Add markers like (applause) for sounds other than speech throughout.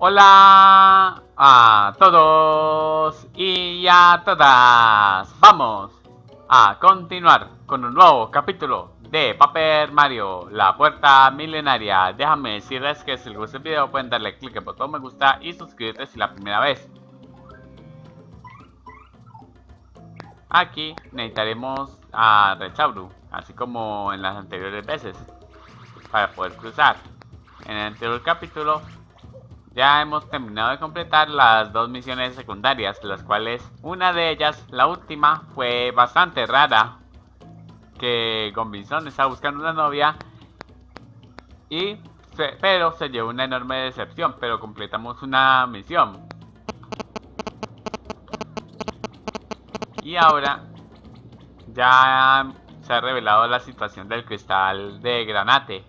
Hola a todos y a todas. Vamos a continuar con un nuevo capítulo de Paper Mario, la puerta milenaria. Déjame decirles que si les gusta el video pueden darle clic al botón me gusta y suscribirte si es la primera vez. Aquí necesitaremos a Rechauru, así como en las anteriores veces, para poder cruzar. En el anterior capítulo ya hemos terminado de completar las dos misiones secundarias, las cuales una de ellas, la última, fue bastante rara. Que Gombinson estaba buscando una novia y pero se llevó una enorme decepción, pero completamos una misión. Y ahora ya se ha revelado la situación del cristal de granate.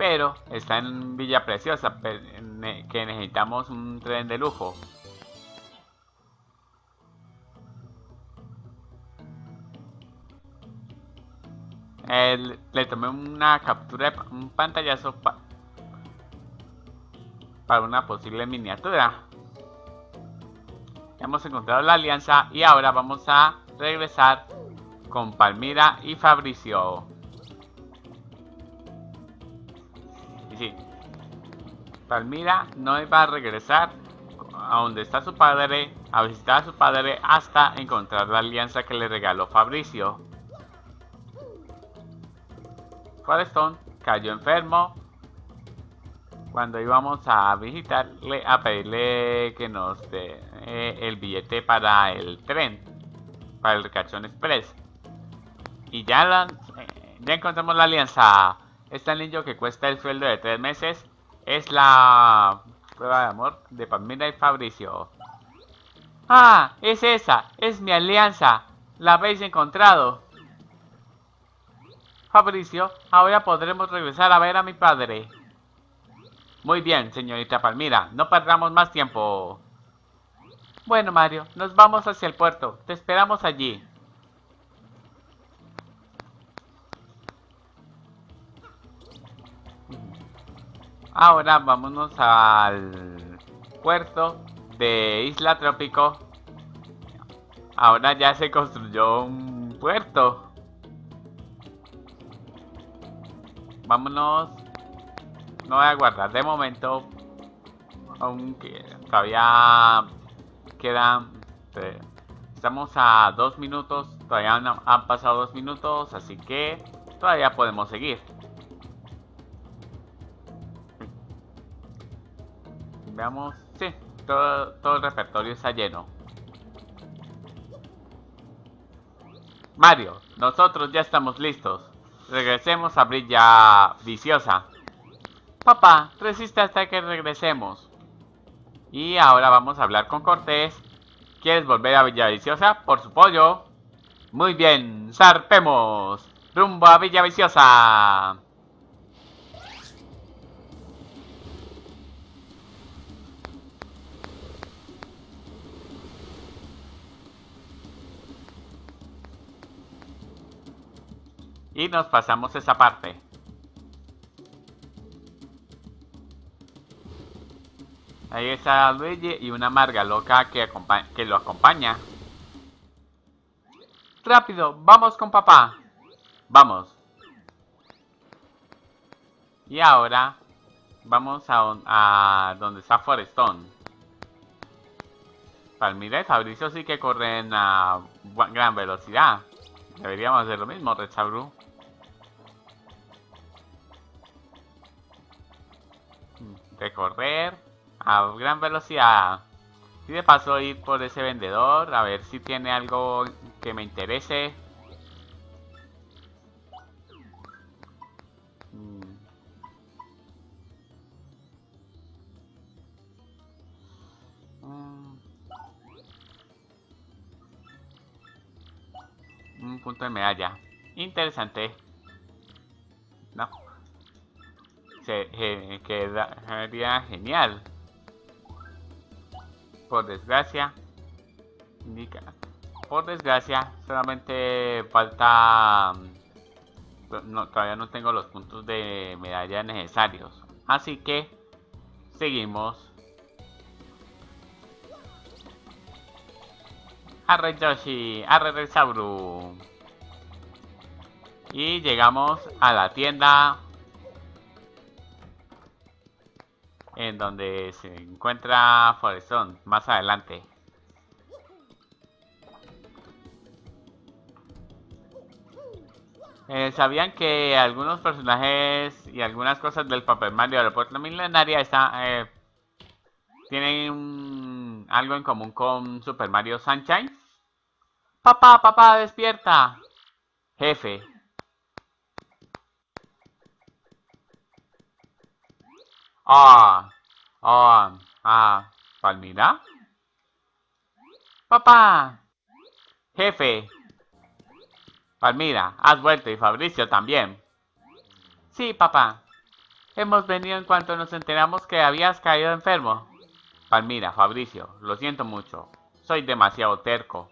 Pero está en Villa Preciosa, que necesitamos un tren de lujo. le tomé una captura, un pantallazo para una posible miniatura hemos encontrado la alianza y ahora vamos a regresar con Palmira y Fabricio. Palmira no iba a regresar a donde está su padre, a visitar a su padre hasta encontrar la alianza que le regaló Fabricio. Forestone cayó enfermo cuando íbamos a visitarle a pedirle que nos dé eh, el billete para el tren, para el Cachón Express. Y ya, eh, ya encontramos la alianza. Este anillo que cuesta el sueldo de tres meses es la prueba de amor de Palmira y Fabricio. ¡Ah! Es esa, es mi alianza. La habéis encontrado. Fabricio, ahora podremos regresar a ver a mi padre. Muy bien, señorita Palmira, no perdamos más tiempo. Bueno, Mario, nos vamos hacia el puerto. Te esperamos allí. Ahora vámonos al puerto de Isla Trópico. Ahora ya se construyó un puerto. Vámonos no voy a guardar de momento. Aunque todavía quedan... Eh, estamos a dos minutos. Todavía han, pasado dos minutos. Así que todavía podemos seguir. Sí, todo, todo el repertorio está lleno. Mario, nosotros ya estamos listos. Regresemos a Brilla Viciosa. Papá, resiste hasta que regresemos. Y ahora vamos a hablar con Cortés. ¿Quieres volver a Villaviciosa? Por su pollo. Muy bien, zarpemos. Rumbo a Villaviciosa. Y nos pasamos esa parte. Ahí está Luigi y una amarga loca que, lo acompaña. Rápido, vamos con papá. Vamos. Y ahora vamos a, a donde está Forestón. Palmira y Fabricio sí que corren a gran velocidad. Deberíamos hacer lo mismo, Rechabru. De correr a gran velocidad. Y de paso ir por ese vendedor a ver si tiene algo que me interese. Mm. Un punto de medalla. Interesante. No que, quedaría genial. Por desgracia, por desgracia, solamente falta, todavía no tengo los puntos de medalla necesarios. Así que, seguimos. Arre Yoshi, arre Resauru. Y llegamos a la tienda en donde se encuentra Forestón, más adelante. Eh, ¿Sabían que algunos personajes y algunas cosas del Paper Mario Puerta Milenaria está, eh, tienen algo en común con Super Mario Sunshine? Papá, papá, despierta. Jefe. Ah, ah, ah, Palmira. Papá. Jefe. Palmira, has vuelto y Fabricio también. Sí, papá. Hemos venido en cuanto nos enteramos que habías caído enfermo. Palmira, Fabricio, lo siento mucho. Soy demasiado terco.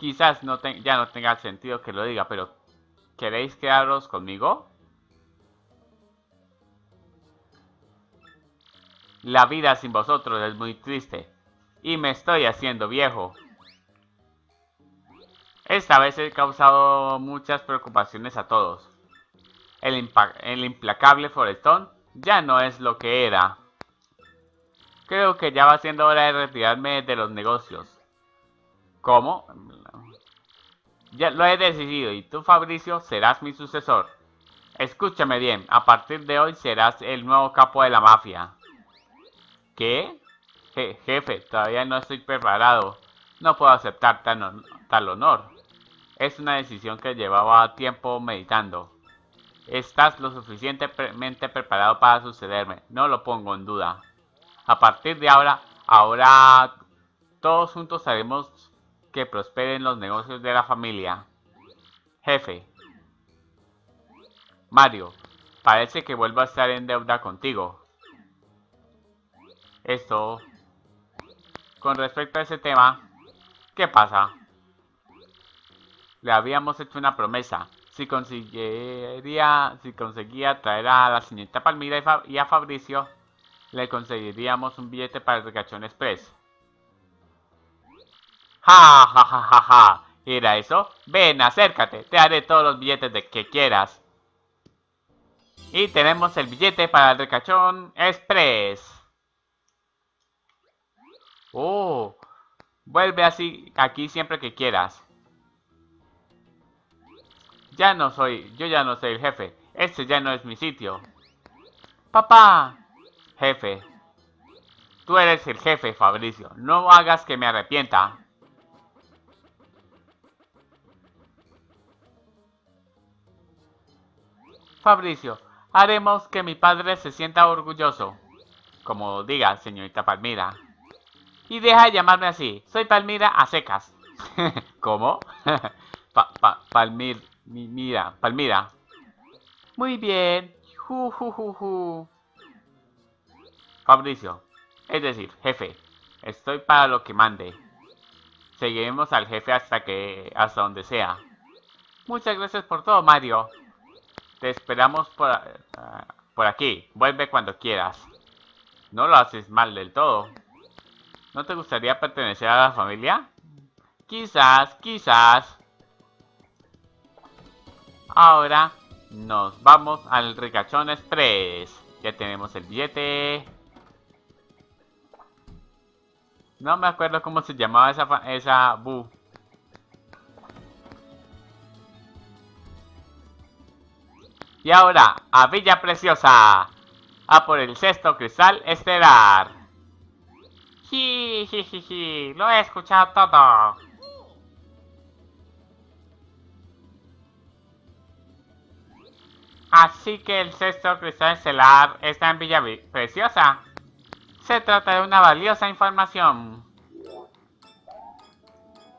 Quizás no ya no tenga sentido que lo diga, pero ¿queréis quedaros conmigo? La vida sin vosotros es muy triste y me estoy haciendo viejo. Esta vez he causado muchas preocupaciones a todos. El, el implacable Forestón ya no es lo que era. Creo que ya va siendo hora de retirarme de los negocios. ¿Cómo? Ya lo he decidido y tú, Fabricio, serás mi sucesor. Escúchame bien, a partir de hoy serás el nuevo capo de la mafia. ¿Qué? jefe, todavía no estoy preparado. No puedo aceptar tal honor. Es una decisión que llevaba tiempo meditando. Estás lo suficientemente preparado para sucederme, no lo pongo en duda. A partir de ahora, ahora todos juntos haremos que prosperen los negocios de la familia. Jefe. Mario, parece que vuelvo a estar en deuda contigo. Esto, con respecto a ese tema, ¿qué pasa? Le habíamos hecho una promesa. Si conseguiría, si conseguía traer a la señorita Palmira y, a Fabricio, le conseguiríamos un billete para el Ricachón Express. ¡Ja, ja, ja, ja, ja! ¿Era eso? Ven, acércate, te haré todos los billetes de que quieras. Y tenemos el billete para el Ricachón Express. Oh, vuelve así aquí siempre que quieras. Ya no soy, yo ya no soy el jefe. Este ya no es mi sitio. Papá. Jefe. Tú eres el jefe, Fabricio. No hagas que me arrepienta. Fabricio, haremos que mi padre se sienta orgulloso. Como diga, señorita Palmira. Y deja de llamarme así. Soy Palmira a secas. (laughs) ¿Cómo? (laughs) pa, Palmir. Mira, Palmira. Muy bien. Fabricio. Es decir, jefe. Estoy para lo que mande. Seguiremos al jefe hasta que... hasta donde sea. Muchas gracias por todo, Mario. Te esperamos por, ah, por aquí. Vuelve cuando quieras. No lo haces mal del todo. ¿No te gustaría pertenecer a la familia? Quizás, quizás. Ahora nos vamos al Ricachón Express. Ya tenemos el billete. No me acuerdo cómo se llamaba esa, esa bu. Y ahora, a Villa Preciosa. A por el sexto cristal estelar. Jiji, lo he escuchado todo. Así que el sexto cristal estelar está en Villa Preciosa. Se trata de una valiosa información.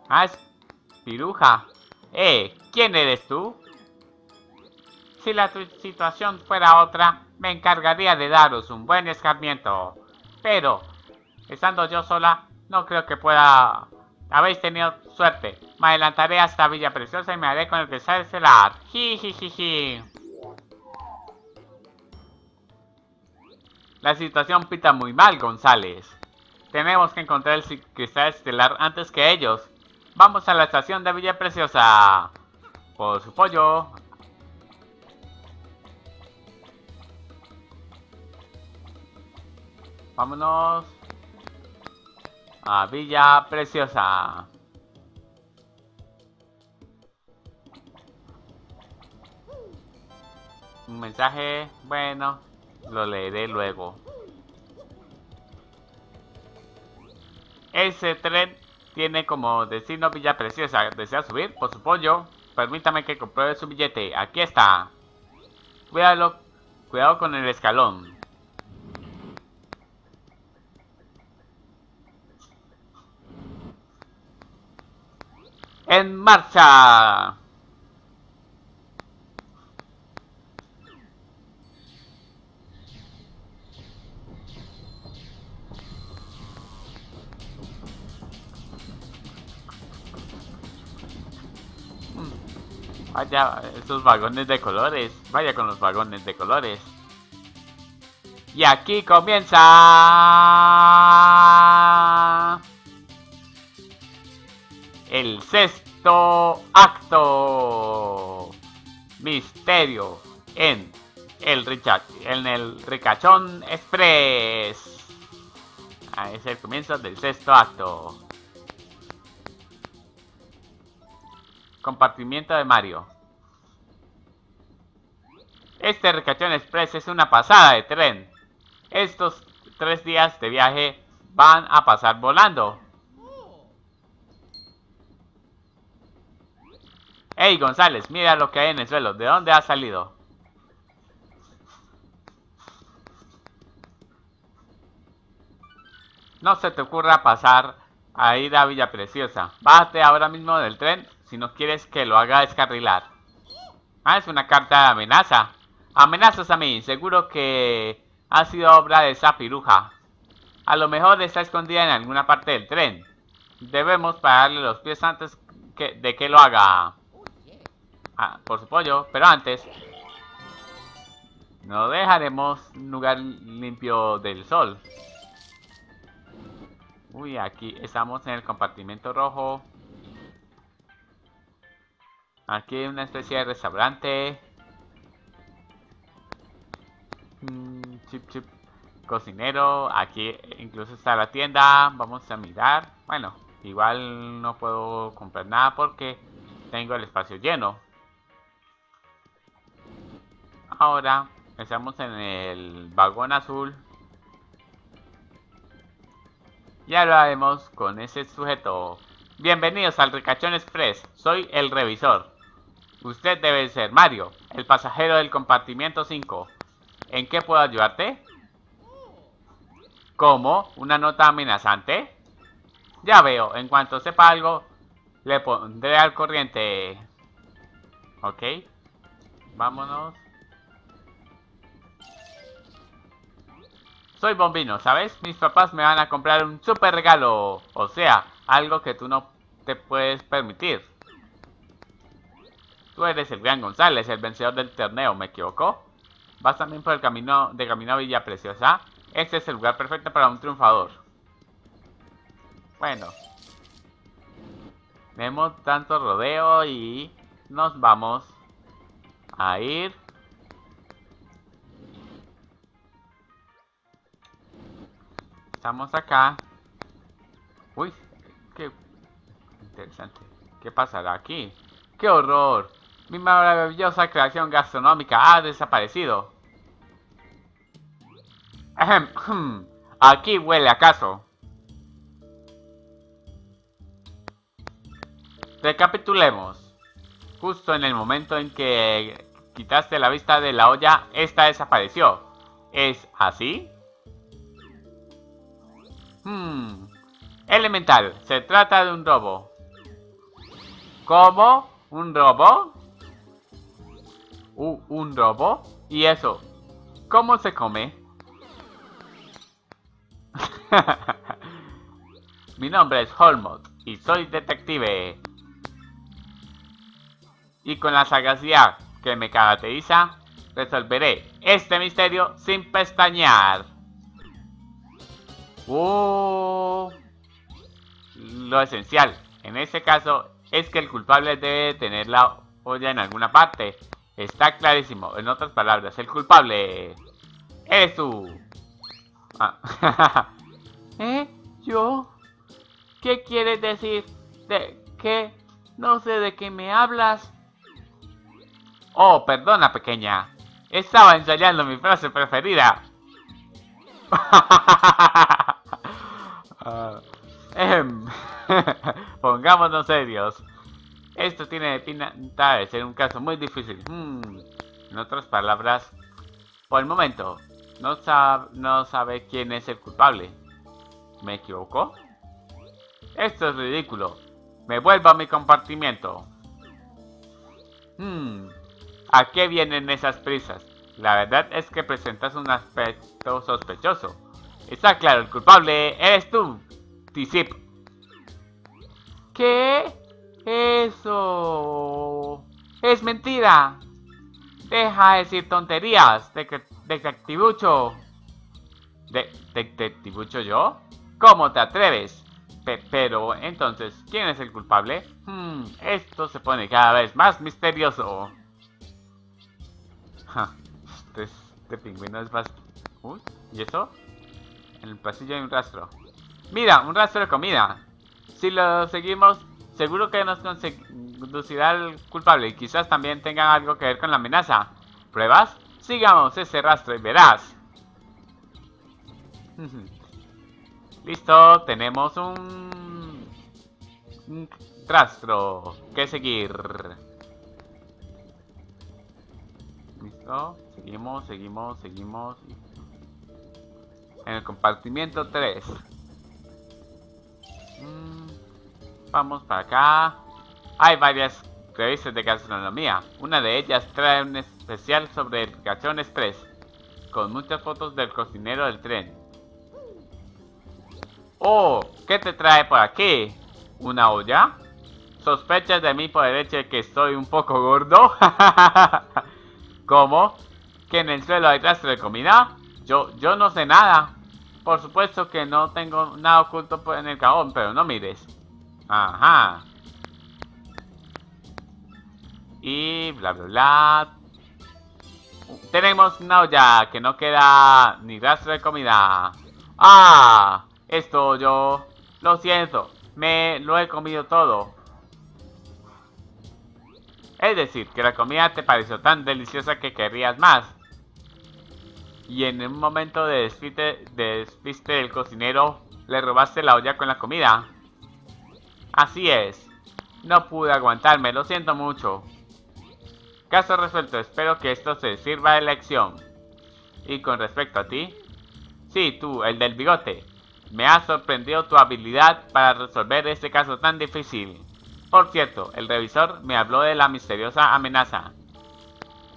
Ah, es piruja. Eh, ¿quién eres tú? Si la situación fuera otra, me encargaría de daros un buen escarmiento. Pero, estando yo sola, no creo que pueda... Habéis tenido suerte. Me adelantaré hasta Villa Preciosa y me haré con el cristal estelar. Jijijiji. La situación pita muy mal, González. Tenemos que encontrar el cristal estelar antes que ellos. Vamos a la estación de Villa Preciosa. Por su pollo. Vámonos a Villa Preciosa. Un mensaje, bueno, lo leeré luego. Ese tren tiene como destino Villa Preciosa. ¿Desea subir? Por su pollo. Permítame que compruebe su billete. Aquí está. Cuidado, cuidado con el escalón. ¡En marcha! Vaya, estos vagones de colores. Vaya con los vagones de colores. Y aquí comienza... El sexto acto. Misterio en el, el Ricachón Express. Es el comienzo del sexto acto. Compartimiento de Mario. Este Ricachón Express es una pasada de tren. Estos tres días de viaje van a pasar volando. Hey González, mira lo que hay en el suelo. ¿De dónde ha salido? No se te ocurra pasar a ir a Villa Preciosa. Bájate ahora mismo del tren si no quieres que lo haga descarrilar. Ah, es una carta de amenaza. Amenazas a mí, seguro que ha sido obra de esa piruja. A lo mejor está escondida en alguna parte del tren. Debemos pararle los pies antes de que lo haga. Ah, por su pollo, pero antes no dejaremos lugar limpio del sol. Uy, aquí estamos en el compartimento rojo. Aquí hay una especie de restaurante. Mm, chip chip cocinero. Aquí incluso está la tienda. Vamos a mirar. Bueno, igual no puedo comprar nada porque tengo el espacio lleno. Ahora estamos en el vagón azul. Y hablaremos con ese sujeto. Bienvenidos al Ricachón Express. Soy el revisor. Usted debe ser Mario, el pasajero del compartimiento 5. ¿En qué puedo ayudarte? ¿Cómo? ¿Una nota amenazante? Ya veo, en cuanto sepa algo, le pondré al corriente. Ok. Vámonos. Soy bombino, ¿sabes? Mis papás me van a comprar un super regalo. O sea, algo que tú no te puedes permitir. Tú eres el gran González, el vencedor del torneo, ¿me equivoco? Vas también por el camino de Camino a Villa Preciosa. Este es el lugar perfecto para un triunfador. Bueno. Vemos tanto rodeo y nos vamos a ir Estamos acá. Uy, qué interesante. ¿Qué pasará aquí? ¡Qué horror! Mi maravillosa creación gastronómica ha desaparecido. Aquí huele acaso. Recapitulemos. Justo en el momento en que quitaste la vista de la olla, esta desapareció. ¿Es así? Hmm. Elemental. Se trata de un robo. ¿Cómo? ¿Un robo? ¿Un robo? ¿Y eso? ¿Cómo se come? (laughs) Mi nombre es Holmot y soy detective. Y con la sagacidad que me caracteriza, resolveré este misterio sin pestañear. Oh, lo esencial. En este caso, es que el culpable debe tener la olla en alguna parte. Está clarísimo. En otras palabras, el culpable eres tú. Ah. (laughs) ¿Eh? ¿Yo? ¿Qué quieres decir? ¿De qué? No sé de qué me hablas. Oh, perdona, pequeña. Estaba ensayando mi frase preferida. Uh, (laughs) (laughs) Pongámonos serios. Esto tiene pinta de ser un caso muy difícil. Hmm, en otras palabras, por el momento, no, sabe quién es el culpable. ¿Me equivoco? Esto es ridículo. Me vuelvo a mi compartimiento. Hmm, ¿a qué vienen esas prisas? La verdad es que presentas un aspecto sospechoso. Está claro, el culpable eres tú, Tisip. ¿Qué? Eso... Es mentira. Deja de decir tonterías, detectivucho. ¿De ¿Detectivucho yo? ¿Cómo te atreves? pero, entonces, ¿quién es el culpable? Hmm, esto se pone cada vez más misterioso. Este, pingüino es. Uy, ¿y eso? En el pasillo hay un rastro. ¡Mira! ¡Un rastro de comida! Si lo seguimos, seguro que nos conducirá al culpable y quizás también tengan algo que ver con la amenaza. ¿Pruebas? Sigamos ese rastro y verás. (laughs) Listo, tenemos un rastro que seguir. Seguimos, seguimos, seguimos. En el compartimiento 3. Mm, vamos para acá. Hay varias revistas de gastronomía. Una de ellas trae un especial sobre el cachón express, con muchas fotos del cocinero del tren. Oh, ¿qué te trae por aquí? ¿Una olla? ¿Sospechas de mí por el hecho de que estoy un poco gordo? (laughs) ¿Cómo? ¿Que en el suelo hay rastro de comida? Yo, yo no sé nada. Por supuesto que no tengo nada oculto en el cajón, pero no mires. Ajá. Y bla bla bla. Tenemos una olla que no queda ni rastro de comida. ¡Ah! Esto yo... Lo siento, me lo he comido todo. Es decir, que la comida te pareció tan deliciosa que querrías más. Y en un momento de despiste, de despiste del cocinero, le robaste la olla con la comida. Así es. No pude aguantarme, lo siento mucho. Caso resuelto, espero que esto se sirva de lección. Y con respecto a ti... Sí, tú, el del bigote. Me ha sorprendido tu habilidad para resolver este caso tan difícil. Por cierto, el revisor me habló de la misteriosa amenaza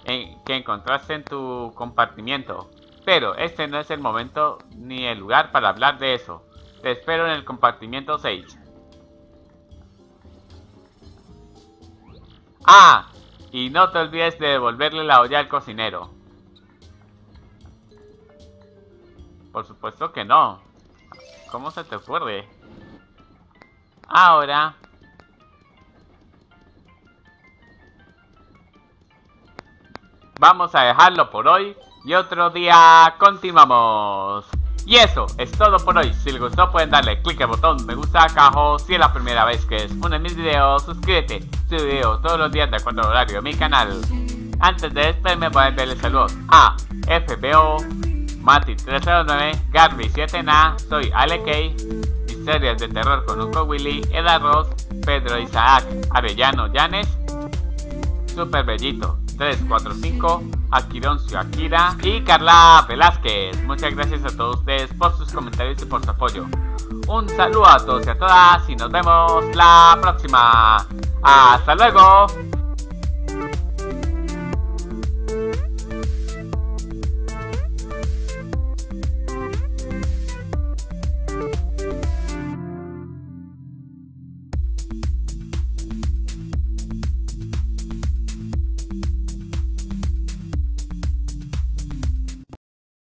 que encontraste en tu compartimiento. Pero este no es el momento ni el lugar para hablar de eso. Te espero en el compartimiento 6. Ah, y no te olvides de devolverle la olla al cocinero. Por supuesto que no. ¿Cómo se te ocurre? Ahora... Vamos a dejarlo por hoy y otro día continuamos. Y eso es todo por hoy. Si les gustó pueden darle click al botón me gusta abajo. Si es la primera vez que es uno de mis videos, suscríbete. Subo videos todos los días de acuerdo al horario de mi canal. Antes de despedirme pueden darle saludos a FBO, Mati309, Garby7Na, soy Ale Historias de terror con Uco Willy, Eda Ross, Pedro Isaac, Arellano Llanes, Super Bellito 345, Akironcio Akira y Carla Velázquez. Muchas gracias a todos ustedes por sus comentarios y por su apoyo. Un saludo a todos y a todas y nos vemos la próxima. ¡Hasta luego!